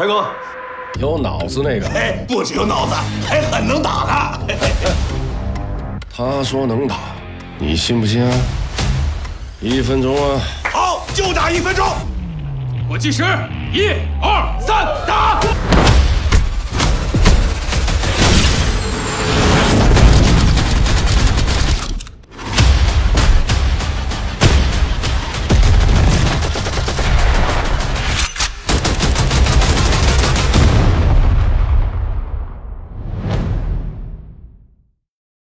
开工。有脑子那个，哎，不止有脑子，还很能打的。他说能打，你信不信啊？一分钟啊！好，就打一分钟。我计时，一二三。